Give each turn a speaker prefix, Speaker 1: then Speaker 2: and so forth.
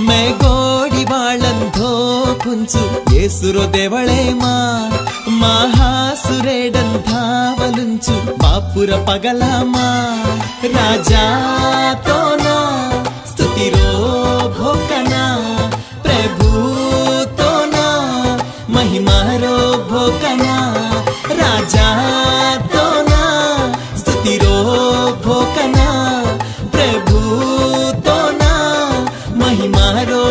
Speaker 1: ಮೇಗೋಡಿ ಬಾಳಂಥೋ ಕುಂಚು ಏಸುರೋ మా. ಮಾ మహాసురేడంధావలుంచు బాపుర పగలమా రాజాతోనా స్థుతిరో భోకనా. ప్రభుతోనా మహిమారో భోకనా. రాజాతోనా స్థుతిరో భోకనా. महिमा रो